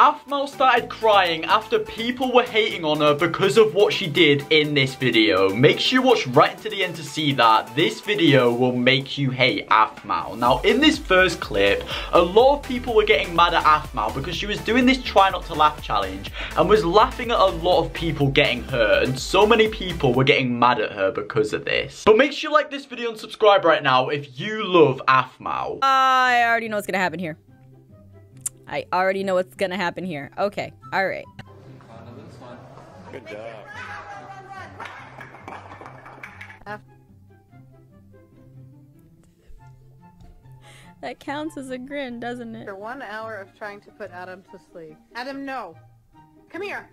Aphmau started crying after people were hating on her because of what she did in this video. Make sure you watch right to the end to see that. This video will make you hate Aphmau. Now, in this first clip, a lot of people were getting mad at Aphmau because she was doing this try not to laugh challenge and was laughing at a lot of people getting hurt and so many people were getting mad at her because of this. But make sure you like this video and subscribe right now if you love Aphmau. I already know what's gonna happen here. I already know what's gonna happen here. Okay, alright. Good job. That counts as a grin, doesn't it? After one hour of trying to put Adam to sleep. Adam, no. Come here.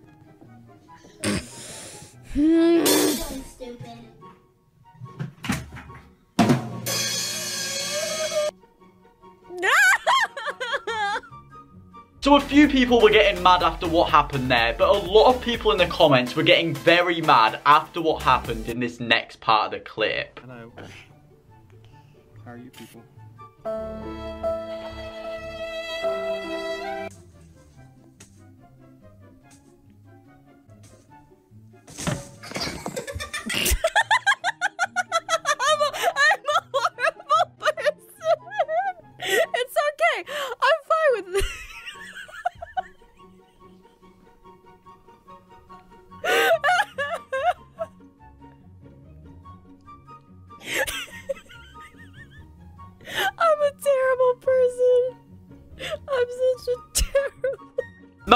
stupid. So a few people were getting mad after what happened there, but a lot of people in the comments were getting very mad after what happened in this next part of the clip. Hello. How are you people?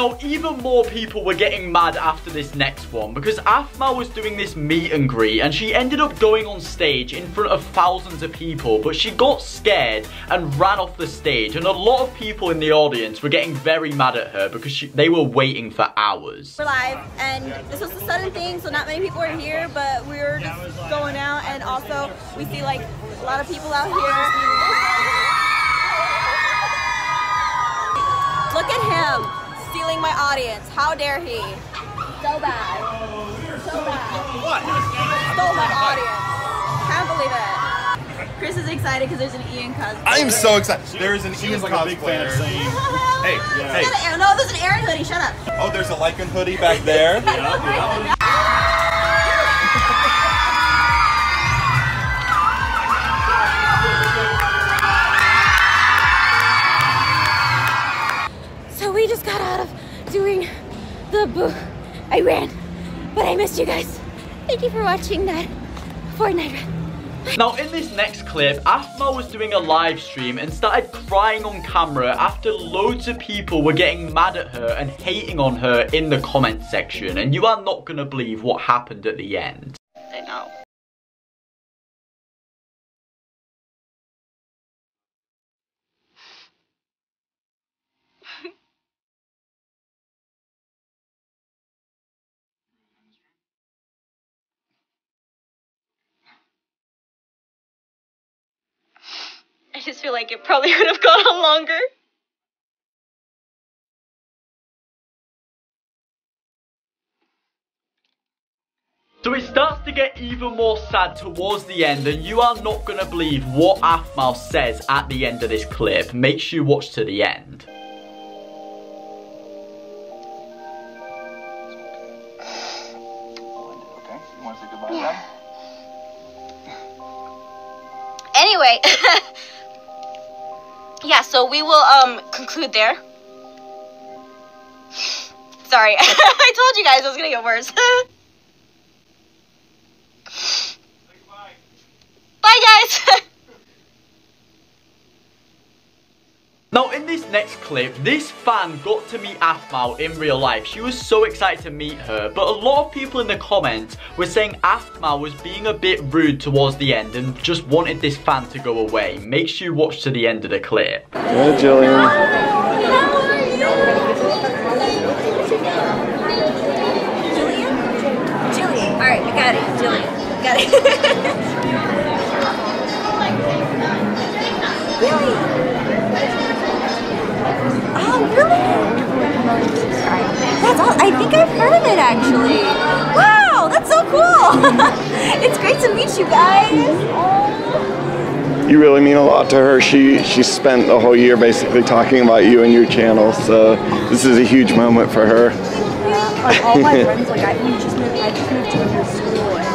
Now, even more people were getting mad after this next one because Aphmau was doing this meet and greet and she ended up going on stage in front of thousands of people, but she got scared and ran off the stage and a lot of people in the audience were getting very mad at her because she, they were waiting for hours. We're live, and this was a sudden thing, so not many people are here, but we were just going out, and also we see like a lot of people out here. Look at him stealing my audience. How dare he? So bad. So bad. What? Stole my audience. Can't believe it. Chris is excited because there's an Ian cosplay. I am so excited. There is an She Ian was like a big fan of Hey, Yeah. hey. Is that an- No, there's an Aaron hoodie. Shut up. Oh, there's a Lycan hoodie back there. So we just got out of doing the boo. I ran, but I missed you guys. Thank you for watching that Fortnite run. Now in this next clip, Aphmau was doing a live stream and started crying on camera after loads of people were getting mad at her and hating on her in the comment section and you are not gonna believe what happened at the end. I know. I just feel like it probably would have gone on longer. So it starts to get even more sad towards the end and you are not gonna believe what Aphmau says at the end of this clip. Make sure you watch to the end. Okay, you want to say goodbye, Dad? Anyway, yeah, so we will um conclude there. Sorry, I told you guys it was gonna get worse. Bye, guys. Now in this next clip, this fan got to meet Aphmau in real life. She was so excited to meet her, but a lot of people in the comments were saying Aphmau was being a bit rude towards the end and just wanted this fan to go away. Make sure you watch to the end of the clip. Good, Jillian. Jillian. All right, I got it. Jillian. Got it. Wow, that's so cool. it's great to meet you guys. Oh. you really mean a lot to her. She she spent the whole year basically talking about you and your channel. So this is a huge moment for her. Yeah, like all my friends, like I just moved, I just moved to a new school, and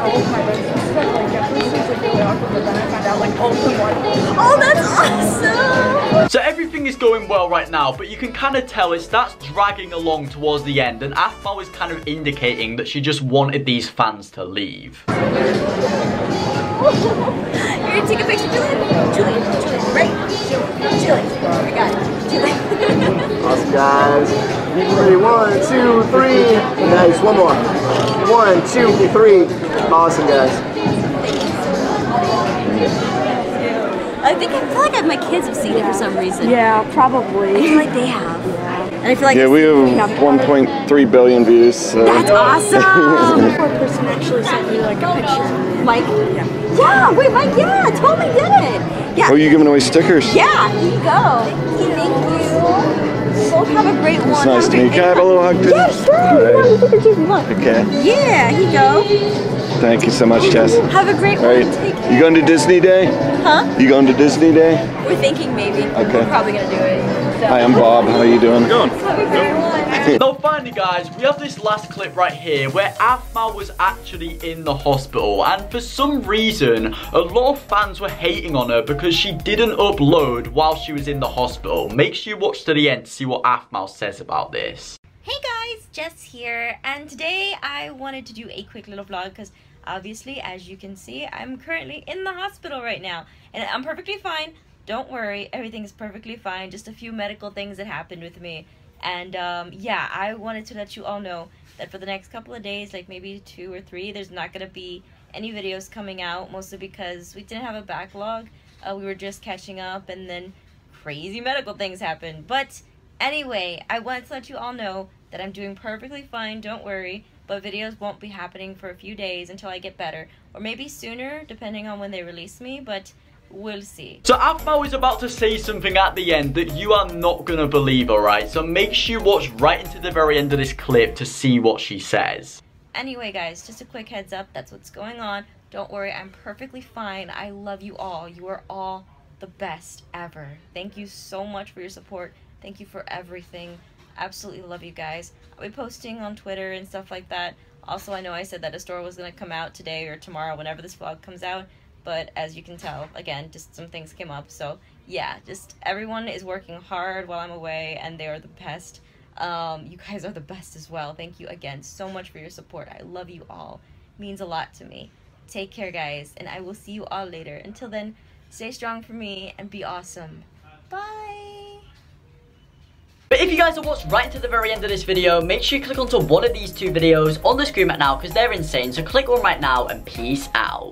all of my friends and stuff, like first it was like really awkward, but then I found out like all of them like, oh, that's awesome. So everything is going well right now, but you can kind of tell it starts dragging along towards the end, and Aphmau is kind of indicating that she just wanted these fans to leave. You're gonna take a picture, Julian? Julian, Julian, right? Julian, Julian. Oh my god, Julian. Awesome, guys. Ready, one, two, three. Nice, one more. One, two, three. Awesome, guys. I think I feel like I, my kids have seen it for some reason. Yeah, probably. I feel like they have. And I feel like Yeah, we have 1.3 billion views. So. that's awesome. Before person actually sent me like a picture. Mike? Yeah. Yeah, wait, Mike, yeah, totally did it. Yeah. Oh, you giving away stickers? Yeah, here you go. Thank you. Both have a great one. It's nice to meet you. Can I have a little hug too? Yeah, sure. Come on, take a picture if you want. Okay. Yeah, here you go. Thank you so much, Jess. Have a great All one. right. Take care. You going to Disney Day? Huh? You going to Disney Day? We're thinking maybe. Okay. We're probably gonna do it. So. Hi, I'm Bob. How are you doing? Going. Have a great one. Now finally guys, we have this last clip right here where Aphmau was actually in the hospital and for some reason, a lot of fans were hating on her because she didn't upload while she was in the hospital. Make sure you watch to the end to see what Aphmau says about this. Hey guys, Jess here, and today I wanted to do a quick little vlog because obviously, as you can see, I'm currently in the hospital right now, and I'm perfectly fine. Don't worry, everything's perfectly fine. Just a few medical things that happened with me, and um, yeah, I wanted to let you all know that for the next couple of days, like maybe two or three, there's not gonna be any videos coming out, mostly because we didn't have a backlog. Uh, we were just catching up, and then crazy medical things happened, but. Anyway, I wanted to let you all know that I'm doing perfectly fine, don't worry, but videos won't be happening for a few days until I get better, or maybe sooner, depending on when they release me, but we'll see. So Aphmau is about to say something at the end that you are not gonna believe, alright? So make sure you watch right into the very end of this clip to see what she says. Anyway, guys, just a quick heads up, that's what's going on. Don't worry, I'm perfectly fine. I love you all. You are all the best ever. Thank you so much for your support. Thank you for everything. Absolutely love you guys. I'll be posting on Twitter and stuff like that. Also, I know I said that a store was going to come out today or tomorrow whenever this vlog comes out. But as you can tell, again, just some things came up. So, yeah, just everyone is working hard while I'm away and they are the best. Um, you guys are the best as well. Thank you again so much for your support. I love you all. It means a lot to me. Take care, guys, and I will see you all later. Until then, stay strong for me and be awesome. Bye! But if you guys have watched right to the very end of this video, make sure you click onto one of these two videos on the screen right now because they're insane. So click on right now and peace out.